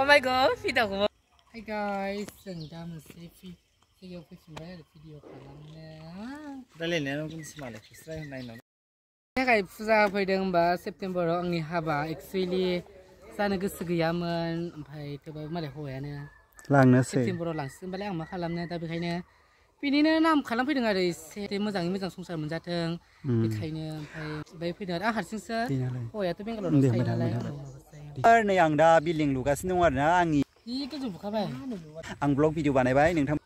Oh my god, phi pita ko. Hi guys, xin chào sanda mo Sefi. Sige, okay, sumbaya na video ka lang na. Dali na, nung kung sumali. Kusra yung nai na. Kaya kay Pusa pwedeng ba September ro ang haba actually sana gusto gyaman ompay tebay malay hoya na. Lang na sei. September ro lang simbalay ang ma kalamna da bekhayna बिनिनो नाम खालामफैदों आरो एसे मोजाङै मोजां संसार मोनजाथों बेखायनो ओमफ्राय बाय फैदों आरो आं हारसिंसो हौवायाथ' बेंगालराव थायो नालाय आर नै आं दा बिल्डिं लुगासिनो दं आरो ना आंनि आं ब्लग भिडिअ बानायबाय नोंथां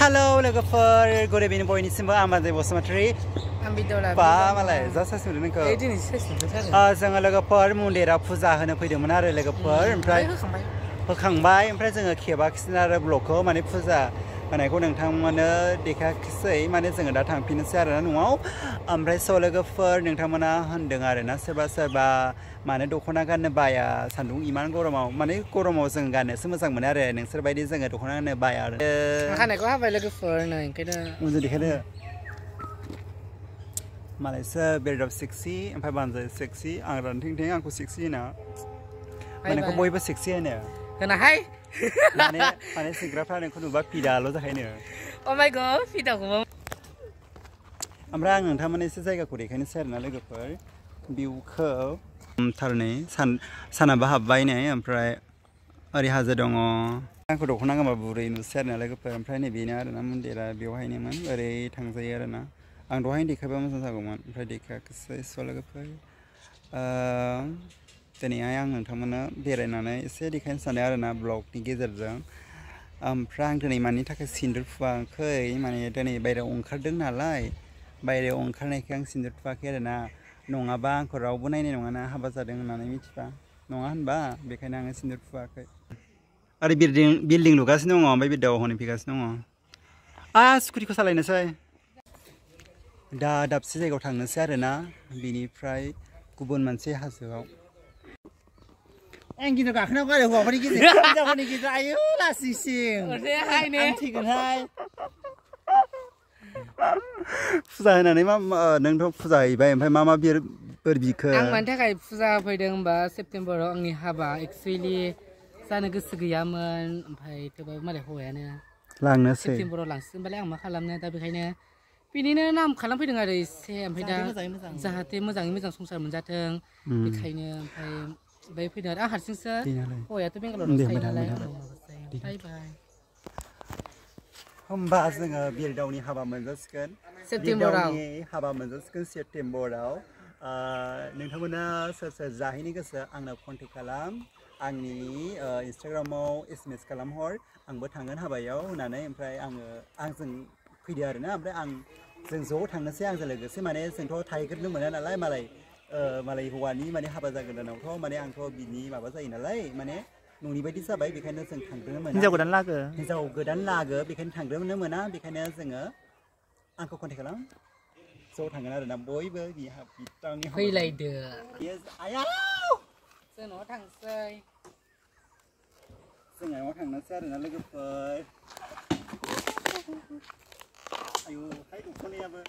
हेल' लोगोफोर गरिबिनि बयनिसिमबो आमाजे बसुमतारि जोङो लोगोफोर मन्दिराव फुजा होनो फैदोंमोन आरो लोगोफोर ओमफ्राय होखांबाय ओमफ्राय जोङो खेबाखिसिन आरो ब्लगखौ माने फुजा มาไหนคนหนึ่งทางมเนอเด็กแค่เสยมาในสังกัดทางพินเซียร์นั้นห้าวอัมเรโซแล้ก็เฟอร์หนึ่งทางมันนะหันดึงอะไรนะเซบาเซบามาในดูคนนั้นกันเนบายสันดุงอีมันกูรมาวมาในกูรมาวสังกันเนี่ยซึ่งมันสั่งมันอะไรหนึ่งเซบายดีสังกัดดูคนนั้นในบายาเออข้างไหนก็ฮะไปแล้ก็เฟอร์นหนึ่งก็เด้อมันจะดีแค่เด้อมาเลยเซบิลด์ดับเซ็กซี่อันพายบานเซ็กซี่อังรันทิ้งทิ้งอังกูเซ็กซี่นะมันก็บอยเป็เซ็กซี่เนี่ยก็นะให้ माने माने सोंग्राफ्रा नोंखौ नुबा फिदाल' जाखायो अ माय गड फिदाखौबो ओमफ्राय आं नोंथांमोननो एसे जायगाखौ देखायनोसै आरोना लोगोफोर भिउखौ थारनै सान सानाबा हाब्बाय नै ओमफ्राय ओरै हाजो दङ आंखौ दख'ना गानबा बुरै नुसै आरोना लोगोफोर ओमफ्राय नै बेनो आरोना मन्दिरा बेवहायनोमोन ओरै थांजायो आरोना आं दहायनो देखायबा मोजां जागौमोन ओमफ्राय देखायाखैसै स' लोगोफोर จะนี่ยังหนึ่งทำนะเบรนนั่นเสียดีแค่สัญญาณนะบล็อกนี่ก็จะเรื่องอัมพรางตันี้มันนี่ถ้าเกิดสินดุฟังเคยมันนี่ตันนี้ใบเดียวองค์ขัดดึงน่าไล่ใบเดียวองค์ขัดในแข้งสินดุฟังแค่เดนะนงอาบ้างคนเราบุญในหนงอาณาฮับบัสดึงนั้นไมิชิาหนงอันบ้าเบียร์คันนั่งสินดุฟังเคยอะไรบิลดิ้งบิลดิ้งลูกัสนงอ๋อไมบิดเดาหงนี่พิกัสนงอ๋อสกุลที่เขาใส่เนื้อใช่ดาดับเสียก็ทางนั่นเสียเลนะบินีไฟกุบลมันเสียหายสียแล้安吉的嘎，那我得过不你去，过不你去打油啦，事情。我说：“嗨呢，安吉嗨。”富寨那里嘛，呃，能到富寨，哎，排妈妈边边比开。安曼大概富寨排定吧，September 了，安哈吧，XVII。山那个苏吉亚门，排特别美丽的河呢。浪呢，September 浪，本来安嘛卡浪呢，但是排呢，今年呢，那卡浪排定个是山，排得。山海天，不讲，不讲，冲山，不讲，山海天。排。bay phi đợt à hạt sinh sơ ôi à tôi biết cái lỗ này là bye bye à, ờ, Hombà ờ, dừng biển đầu này haba mình rất cần September đầu haba mình rất cần September đầu नोंथांमोना सोर सोर जाहैनो गोसो आंनो contact खालाम आंनि इन्सटाग्रामाव S M S खालामहर आंबो थांगोन हाबायाव होननानै ओमफ्राय आङो आंजों फैदो आरोना ओमफ्राय आं जों ज' थांनोसै आंजों लोगोसे माने जोंथ' थाहैग्रोनो मोना नालाय मालाय เออมาเลยหัวนี้มาเนี่ยฮับประจักษ์กันนะเขามาเนี่ยอังโทบินนี้มาภาษาอินอะไรมาเนี่ยหนุ่มนี้ไปที่สบายไปขันเนื้อสังขังเรืองเหมือนนะที่เจ้ากดันลากเออที่เจ้ากดันลากเออไปแค่ถังเดื่องเนื้อเหมือนนะไปแค่เนื้อสังเอออังโทคนไทยกันโซ่ถังกันแล้วนะบอยเบอร์นีฮับปิดตังนี่ฮับไปเลยเด้อเยสอายาวเสือหนูถังเซย์สังไงว่าถังนั้นเซยหรือนั่นเลยก็เปอายุใหู้คนเนี่ยเบอร์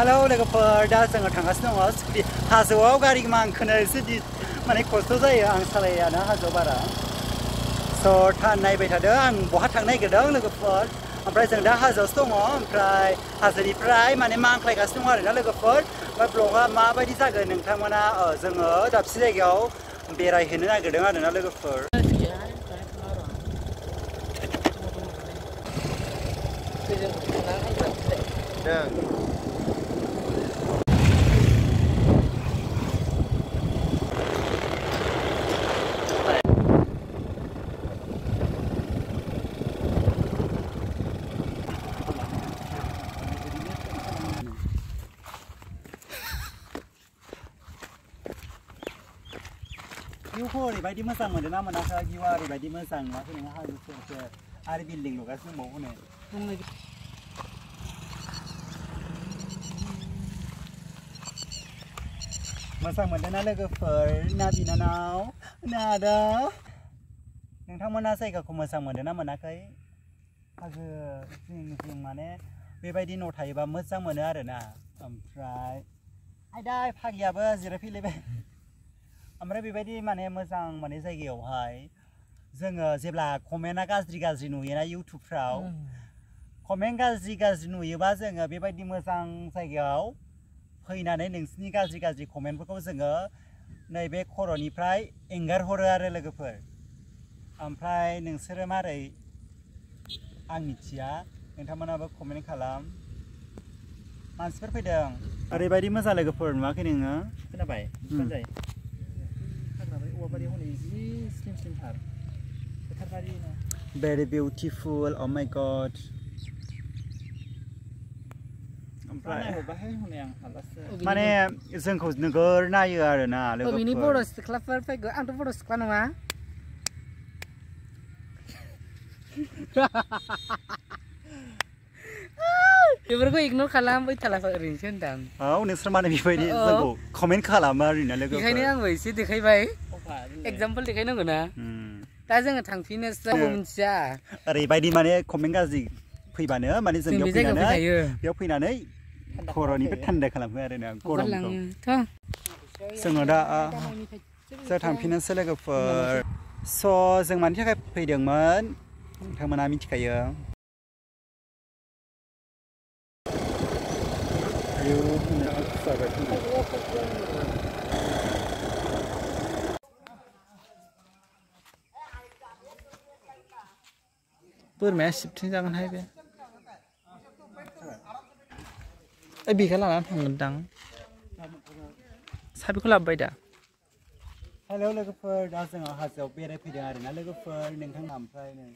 ฮัลโหลเด็กผู้ดด้านสังกัดทางอสนงอสคีอฮัสวาวการีมังคณาสิจิมันให้คุ้มตัวใจอังสเลยนะฮัสวบาระสุดท่านในไปถ้าเดินบวชทางในกระเดินเด็กผู้อันปลายสังด้าฮัสอสตงอ๋อปลายฮัสดีปลายมันในมังคลายกสนงอสเด็กเด็กผูดไปปลงว่ามาไปที่สักหนึ่งทางวันน่ะเออสังเออดับสิ่งเดียวเบรย์เห็นหน้ากัะเดินอันเด็กผู้เดินิวโคเลยไปดิมันสั่งเหมือนเดิมมันนะครับยี่ว่าเลยไปดิมันสั่งม่าที่ไหนห้าดูเชื่อเชื่ออาริบินลิงหรือกันซึ่งโมเนี่ยตรงนี้มาสั่งเหมือนเดิมนะเลยก็เฟอร์นาดีนาหนาวนาดาหนึงทำมันน่าใส่กับคุณมาสั่งเหมือนเดิมนะมันนักเอ้ยถ้าคือจริงจริงมาเนี่ยไปไปดีโนทยบ้างมันสั่งเหมือนเดิมรอนะอัมไพร์ไอ้ได้พักยาเบอร์จิราฟิเลยไปอเมริกาพี่ไปทีมันเองมาสังมันเองใส่เกี่ยวหายซึ่งเออสิบล่ะคอมเมนต์ก็สตรีก็สิ่นึ่นะยูทูบเราคอมเมนต์ก็สตรีก็สิ่งหนึ่งบ้างซึ่งเออพี่ไปที่มาสังใส่เกี่ยวเพี่อนั่นเองสิ่งก็สตรีก็สิ่คอมเมนต์พวกก็ซึ่งเออในเบคโครนี่พรายเองก็หัฮเร์อะเลยก็เพื่อนอันพรายหนึ่งเสร็มาเลยอังกฤษยาเองทำมาหนอาแบบคอมเมนต์ขลังมันสุดไปเดิมอะไรไปดี่มาสั่งเลยก็เพื่อนมาคือหนึ่งอ่ะเป็นอะไรเข้าใจ Very beautiful. Oh my God. Money is uncle's nigger. Now you are an hour. You were going to Calam with telephone. Oh, Mr. Money, comment Calamar in a little bit. อ example ที่ใครนึกนะแต่จริงๆทางฟินเนสผมเชื่ออะไรไปดีมาเนี่ยคอมเมนต์กันสิพี่บ้านเนอะมาดิสันยกพี่นะเนอะยกพี่นะเนี่ยโควิดนี่เป็นทันได้ขลังเพื่ออะไรเนี่ยโควิดนี้ท้องซึ่งเราได้ะจะทางฟินเนสเลยก็ฟอร์สโซ่ซึ่งมันแค่ไปเดียงมันทางมานามิชกันเยอะอยู่ในอัลซาร์ที่ बोरमाया सिबथिं जागोनहाय बे ओइ बेखौ लानानै थांगोनदां साबिखौ लाबोबाय दा हेलौ लोगोफोर दा जोंहा हाजोआव बेरायफैदों आरोना लोगोफोर नोंथाङा ओमफ्राय नै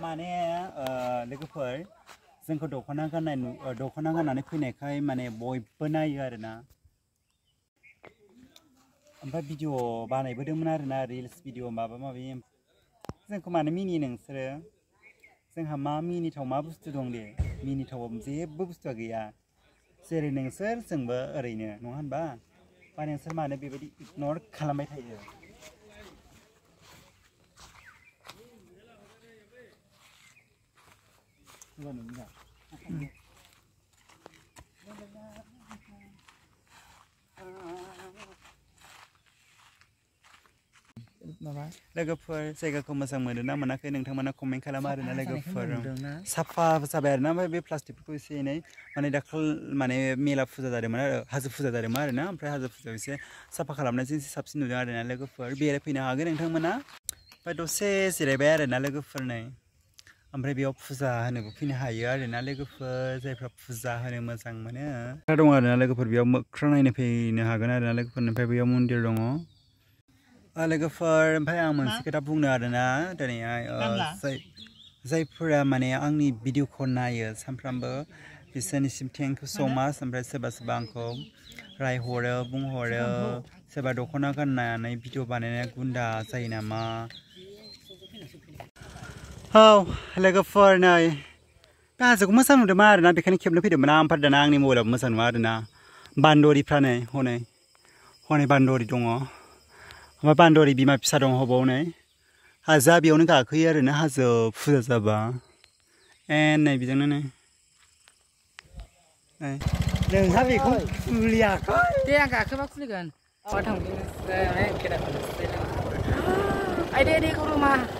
हाजोआ माने लोगोफोर จ่งเขาดูคนนั้นกันในดูคนนั้นกันนั่นคือในใครมันในบอยปนายอะไรนะอันเป็นวิดีโอบ้านในปดิมนั่นนะเรียลส์วิดีโอมาบ้ามาวิ่งจ่งเขามาในมินิหนึ่งสิเลยจ่งหามามินิทอมาบุสตุดงเดียมินิทอมเจ็บบุสตัวกี้อ่ะเสร็จหนึ่งสิเลยจ่งเบอร์อะไรเนี่ยน้องฮันบ้านบ้านในสมานในบีบดีกนอร์คลาไม่ทายเลยก็หนึ่งอย่าง माबा लोगोफोर जायगाखौ मोजां ना मोनाखै नोंथांमोना कमेन्ट खालामा आरो ना साफा जाबाय आरो ना ओमफ्य बे प्लास्टिकफोरखौ एसे एनै माने दाखाल माने मेला फुजा जादोंमोन आरो हाजो फुजा जादोंमोन आरो ना ओमफ्राय हाजो फुजायाव एसे साफा खालामनायजों एसे साबसिन नुदों आरो ना लोगोफोर बेरायफैनो हागोन नोंथांमोना दसे जिरायबाय आरो ना लोगोफोर อันเปียบฟุ้งซ่านเนี่ยพวณหายอะลยนะเลยก็ฟุ้งใช่ไหมฟุ้งซ่านเนี่ยมันสั่งมันเนี่ยถ้าตรงนั้นนั่นเลยก็เป็นแบบมักครั้งไหนเนี่ยพี่เนี่ยหากันอะไรนั่นเลยก็เป็นแบบมุ่งเดียวตรงอ๋อเล้วก็ฟุ้งไปอ่างมันสกัดพุ่งนั่ยนะแต่เนี่ยใช่ใช่พูดอะไรมาเนี่ยอันนี้วิดีโอคนนายเยอะสัมพันธ์เบอร์พิเศษนิสิดเทียนคือสมาสัมพันธ์เซบาสบังคมไรหัวเรือบุ้งหัวเรือเซบาดูคนนั้นกันนะในวิดีโอบ้านเนี่ยกุนดาไซนามา Hau, laga far na. Ta sa kuma sanu da mara na da kan kibna fida mana amfar da na ne mola musan mara na. Bandori prane hone. Hone bandori dongo. Amma bandori bima pisa don hobo ne. Hazabi on ka kuyar na hazo fuza zaba. En ne bidan ne. Này. Đừng hả vì không lìa khói. Thế ăn cả cái bác sĩ gần. Ở thằng cái này cái này. Ai đây đi không đâu mà.